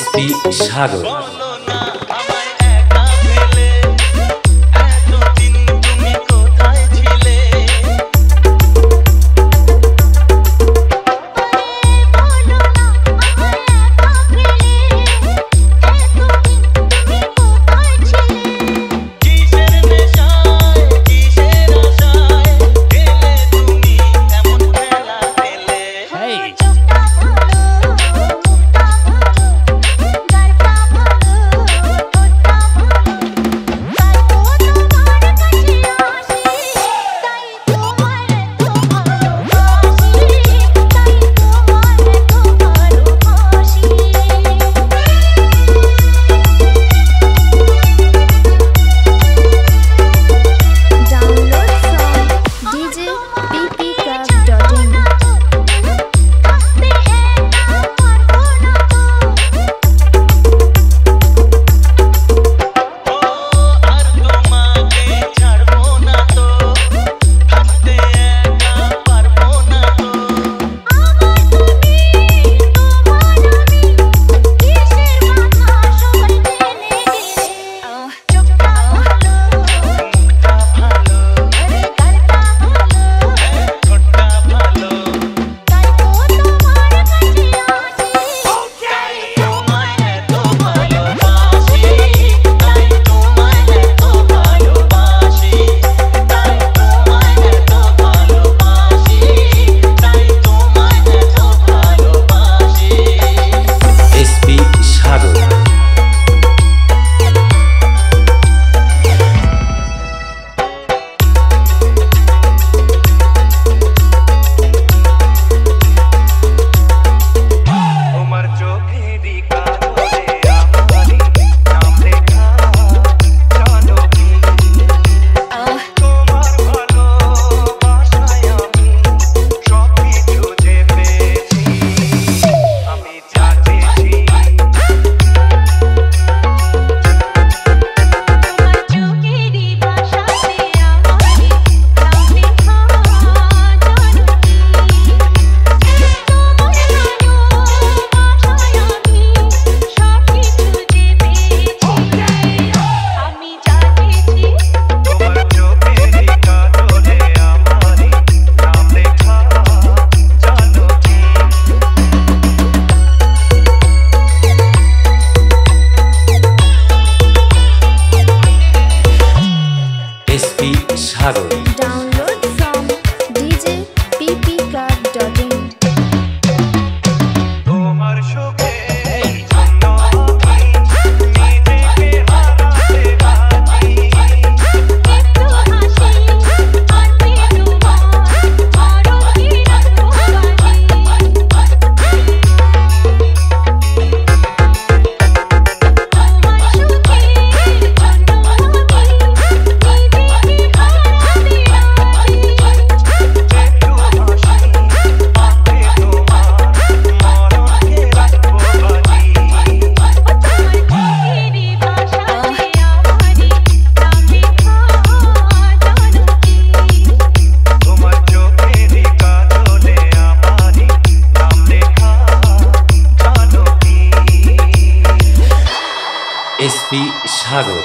SP Sagar Harold. SP Sagar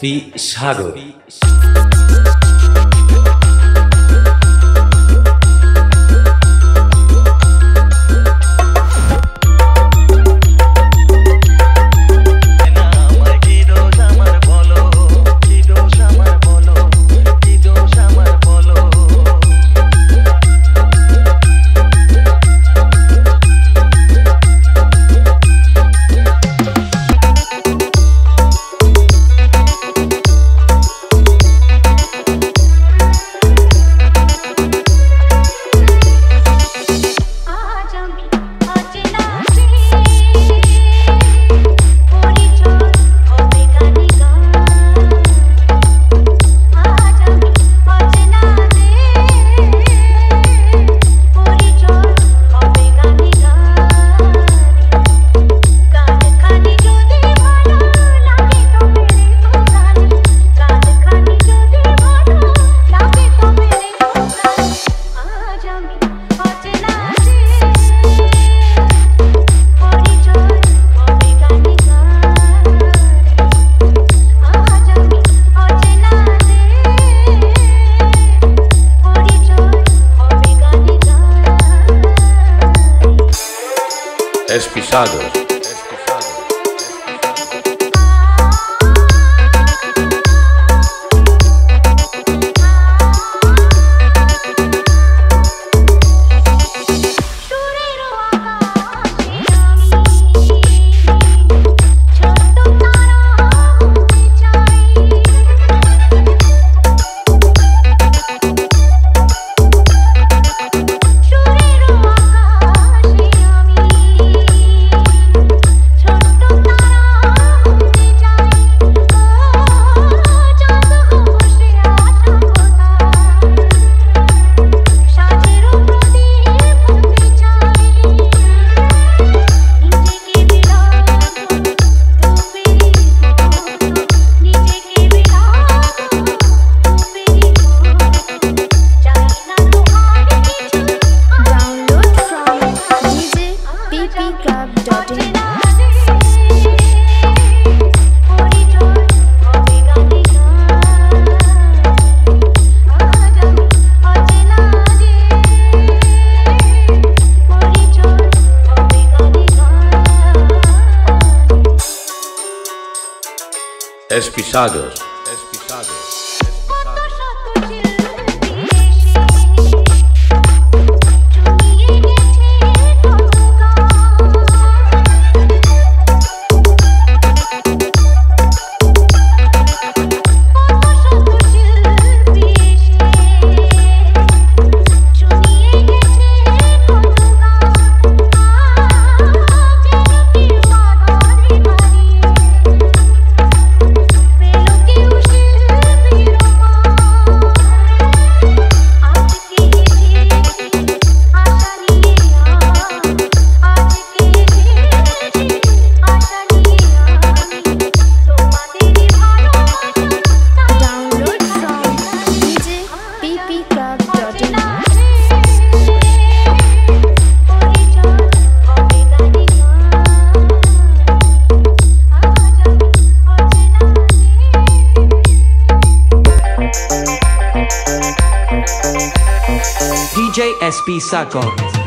في شهادة pisados SB Suckle.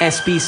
DJ SP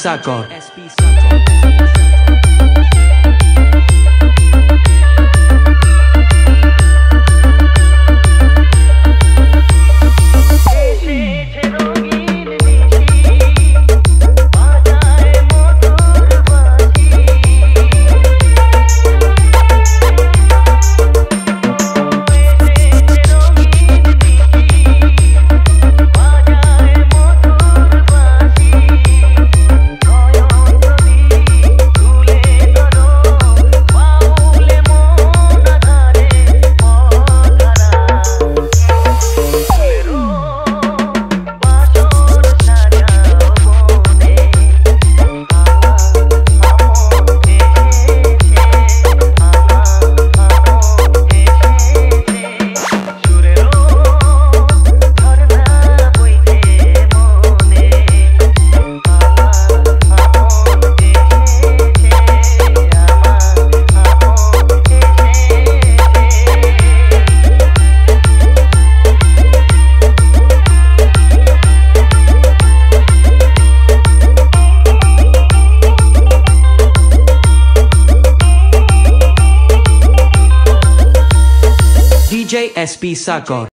saco